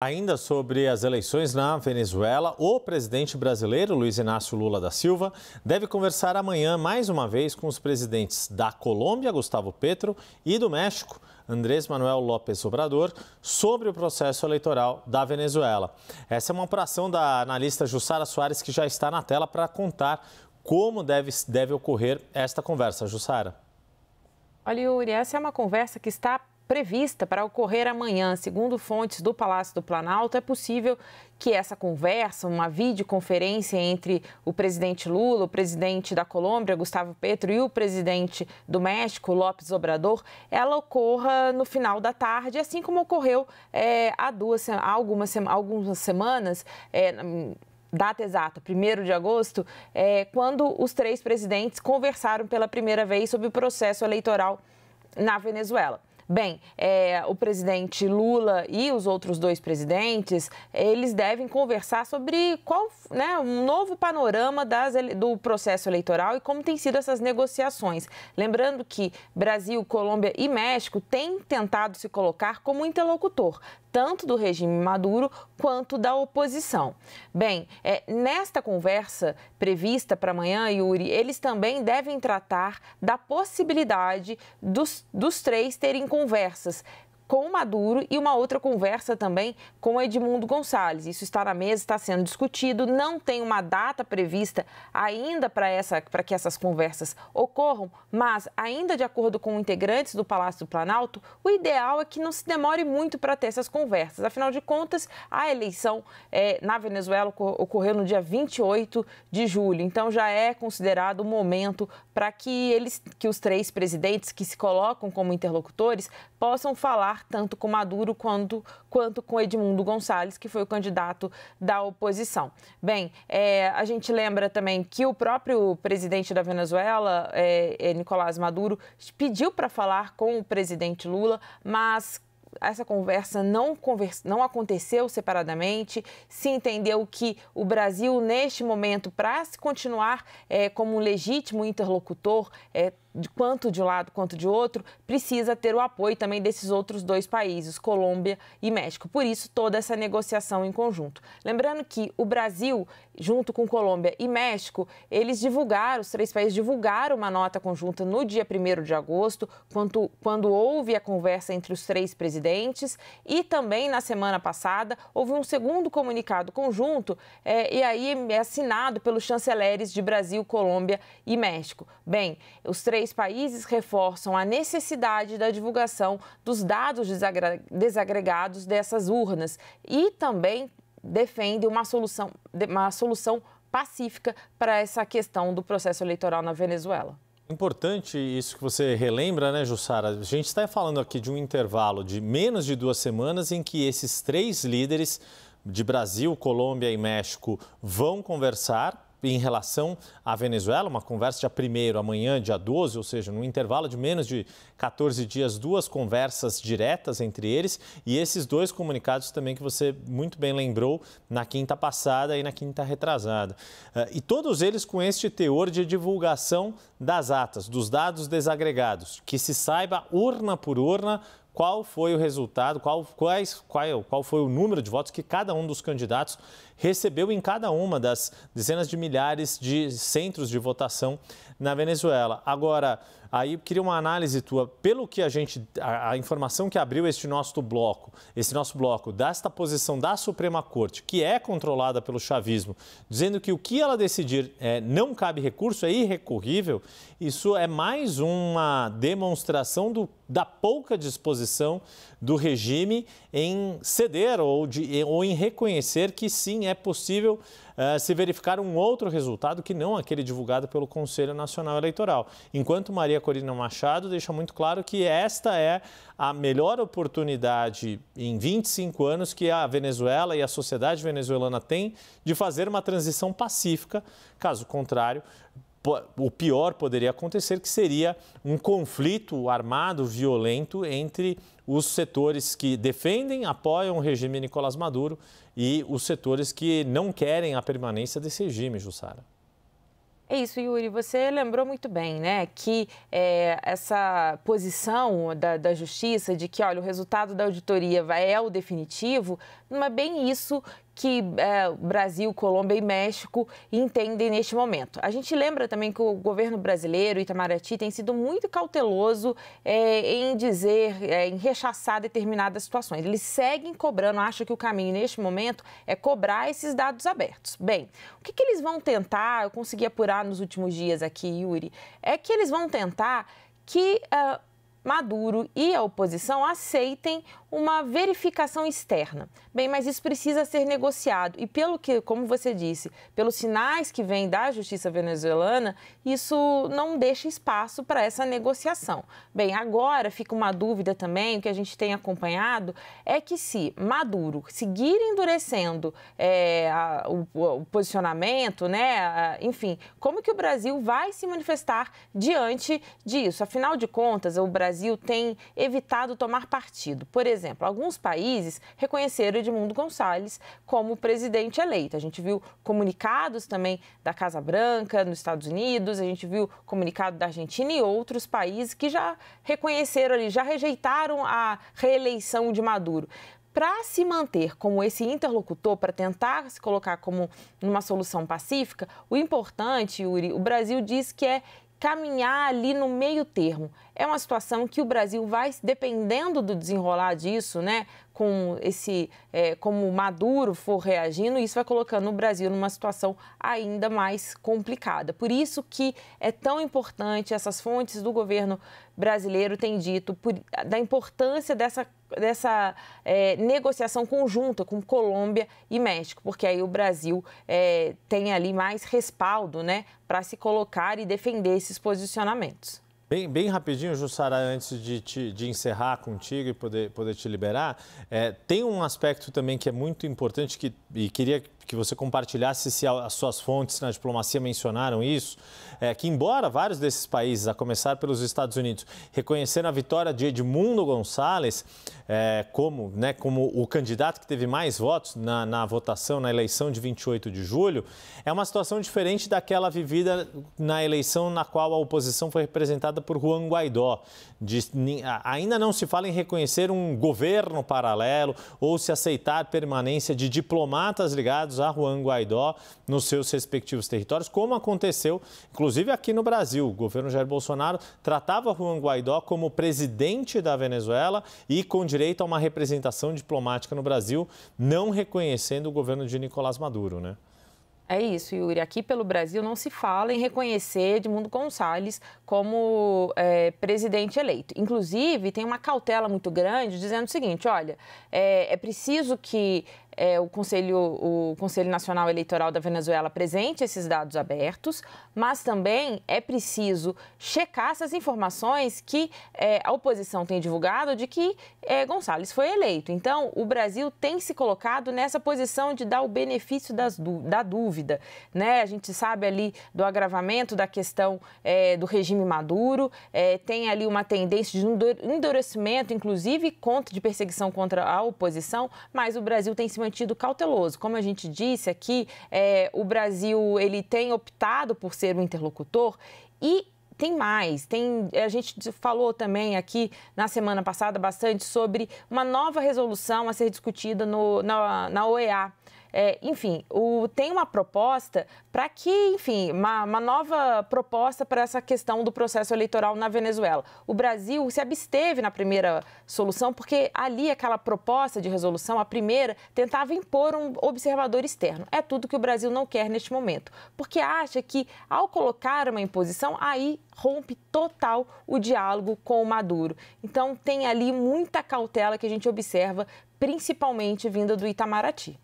Ainda sobre as eleições na Venezuela, o presidente brasileiro Luiz Inácio Lula da Silva deve conversar amanhã mais uma vez com os presidentes da Colômbia, Gustavo Petro, e do México, Andrés Manuel López Obrador, sobre o processo eleitoral da Venezuela. Essa é uma apuração da analista Jussara Soares que já está na tela para contar como deve, deve ocorrer esta conversa. Jussara. Olha, Yuri, essa é uma conversa que está prevista para ocorrer amanhã. Segundo fontes do Palácio do Planalto, é possível que essa conversa, uma videoconferência entre o presidente Lula, o presidente da Colômbia, Gustavo Petro, e o presidente do México, López Obrador, ela ocorra no final da tarde, assim como ocorreu é, há, duas, algumas, algumas semanas. É, data exata, 1 de agosto, é, quando os três presidentes conversaram pela primeira vez sobre o processo eleitoral na Venezuela. Bem, é, o presidente Lula e os outros dois presidentes, eles devem conversar sobre qual, né, um novo panorama das, do processo eleitoral e como têm sido essas negociações. Lembrando que Brasil, Colômbia e México têm tentado se colocar como interlocutor, tanto do regime Maduro quanto da oposição. Bem, é, nesta conversa prevista para amanhã, Yuri, eles também devem tratar da possibilidade dos, dos três terem conversas com Maduro e uma outra conversa também com Edmundo Gonçalves. Isso está na mesa, está sendo discutido, não tem uma data prevista ainda para essa, que essas conversas ocorram, mas ainda de acordo com integrantes do Palácio do Planalto, o ideal é que não se demore muito para ter essas conversas. Afinal de contas, a eleição é, na Venezuela ocorreu no dia 28 de julho, então já é considerado o momento para que eles, que os três presidentes que se colocam como interlocutores possam falar tanto com Maduro quanto, quanto com Edmundo Gonçalves, que foi o candidato da oposição. Bem, é, a gente lembra também que o próprio presidente da Venezuela, é, é Nicolás Maduro, pediu para falar com o presidente Lula, mas essa conversa não, conversa, não aconteceu separadamente, se entendeu que o Brasil, neste momento, para se continuar é, como um legítimo interlocutor, é, de quanto de um lado quanto de outro, precisa ter o apoio também desses outros dois países, Colômbia e México. Por isso, toda essa negociação em conjunto. Lembrando que o Brasil, junto com Colômbia e México, eles divulgaram, os três países divulgaram uma nota conjunta no dia 1 de agosto, quando, quando houve a conversa entre os três presidentes, e também na semana passada houve um segundo comunicado conjunto, é, e aí é assinado pelos chanceleres de Brasil, Colômbia e México. Bem, os três três países reforçam a necessidade da divulgação dos dados desagregados dessas urnas e também defendem uma solução, uma solução pacífica para essa questão do processo eleitoral na Venezuela. Importante isso que você relembra, né, Jussara? A gente está falando aqui de um intervalo de menos de duas semanas em que esses três líderes de Brasil, Colômbia e México vão conversar em relação à Venezuela, uma conversa dia 1 amanhã, dia 12, ou seja, num intervalo de menos de 14 dias, duas conversas diretas entre eles e esses dois comunicados também que você muito bem lembrou na quinta passada e na quinta retrasada. Eh, e todos eles com este teor de divulgação das atas, dos dados desagregados, que se saiba urna por urna qual foi o resultado, qual, quais, qual, qual foi o número de votos que cada um dos candidatos recebeu em cada uma das dezenas de milhares de centros de votação na Venezuela. Agora, aí queria uma análise tua, pelo que a gente, a, a, informação que abriu este nosso bloco, esse nosso bloco, desta posição da Suprema Corte, que é controlada pelo chavismo, dizendo que o que ela decidir é, não cabe recurso, é irrecorrível, isso é mais uma demonstração do, da pouca disposição do regime em ceder ou, de, ou em reconhecer que sim, é possível uh, se verificar um outro resultado que não aquele divulgado pelo Conselho Nacional Eleitoral. Enquanto Maria Corina Machado deixa muito claro que esta é a melhor oportunidade em 25 anos que a Venezuela e a sociedade venezuelana têm de fazer uma transição pacífica. Caso contrário, o pior poderia acontecer, que seria um conflito armado, violento entre os setores que defendem, apoiam o regime Nicolás Maduro e os setores que não querem a permanência desse regime, Jussara. É isso, Yuri. Você lembrou muito bem, né, que é, essa posição da, da, justiça de que, olha, o resultado da auditoria vai, é o definitivo, não é bem isso que é, Brasil, Colômbia e México entendem neste momento. A gente lembra também que o governo brasileiro, Itamaraty, tem sido muito cauteloso é, em dizer, é, em rechaçar determinadas situações. Eles seguem cobrando, acham que o caminho neste momento é cobrar esses dados abertos. Bem, o que, que eles vão tentar, eu consegui apurar nos últimos dias aqui, Yuri, é que eles vão tentar que uh, Maduro e a oposição aceitem uma verificação externa. Bem, mas isso precisa ser negociado e pelo que, como você disse, pelos sinais que vêm da justiça venezuelana, isso não deixa espaço para essa negociação. Bem, agora fica uma dúvida também, o que a gente tem acompanhado é que se Maduro seguir endurecendo é, a, o, o, posicionamento, né, a, enfim, como que o Brasil vai se manifestar diante disso? Afinal de contas, o Brasil tem evitado tomar partido. Por exemplo, alguns países reconheceram Edmundo Gonçalves como presidente eleito. A gente viu comunicados também da Casa Branca nos Estados Unidos, a gente viu comunicado da Argentina e outros países que já reconheceram ali, já rejeitaram a reeleição de Maduro para se manter como esse interlocutor, para tentar se colocar como uma solução pacífica, o importante, Yuri, o Brasil diz que é caminhar ali no meio termo. É uma situação que o Brasil vai, dependendo do desenrolar disso, né, com esse, é, como Maduro for reagindo, isso vai colocando o Brasil numa situação ainda mais complicada. Por isso que é tão importante, essas fontes do governo brasileiro têm dito, por, da importância dessa dessa é, negociação conjunta com Colômbia e México, porque aí o Brasil é, tem ali mais respaldo né, para se colocar e defender esses posicionamentos. Bem, bem rapidinho, Jussara, antes de, te, de encerrar contigo e poder, poder te liberar, é, tem um aspecto também que é muito importante que, e queria que você compartilhasse se as suas fontes na diplomacia mencionaram isso, é que embora vários desses países, a começar pelos Estados Unidos, reconheceram a vitória de Edmundo Gonçalves é, como, né, como o candidato que teve mais votos na, na votação, na eleição de 28 de julho, é uma situação diferente daquela vivida na eleição na qual a oposição foi representada por Juan Guaidó. De, ainda não se fala em reconhecer um governo paralelo ou se aceitar permanência de diplomatas ligados a Juan Guaidó nos seus respectivos territórios, como aconteceu, inclusive aqui no Brasil. O governo Jair Bolsonaro tratava Juan Guaidó como presidente da Venezuela e com direito a uma representação diplomática no Brasil, não reconhecendo o governo de Nicolás Maduro, né? É isso, Yuri. Aqui pelo Brasil não se fala em reconhecer Edmundo Gonçalves como é, presidente eleito. Inclusive, tem uma cautela muito grande dizendo o seguinte: olha, é, é preciso que é, o, Conselho, o Conselho Nacional Eleitoral da Venezuela apresente esses dados abertos, mas também é preciso checar essas informações que é, a oposição tem divulgado de que é, Gonçalves foi eleito. Então, o Brasil tem se colocado nessa posição de dar o benefício das, da dúvida. Né? A gente sabe ali do agravamento da questão é, do regime Maduro, é, tem ali uma tendência de endurecimento, inclusive, contra, de perseguição contra a oposição, mas o Brasil tem se mantido cauteloso. Como a gente disse aqui, é, o Brasil ele tem optado por ser um interlocutor e tem mais, tem, a gente falou também aqui na semana passada bastante sobre uma nova resolução a ser discutida no, na, na OEA. É, enfim, o, tem uma proposta para que, enfim, uma, uma nova proposta para essa questão do processo eleitoral na Venezuela. O Brasil se absteve na primeira solução porque ali aquela proposta de resolução, a primeira, tentava impor um observador externo. É tudo que o Brasil não quer neste momento, porque acha que ao colocar uma imposição, aí rompe total o diálogo com o Maduro. Então tem ali muita cautela que a gente observa, principalmente vinda do Itamaraty.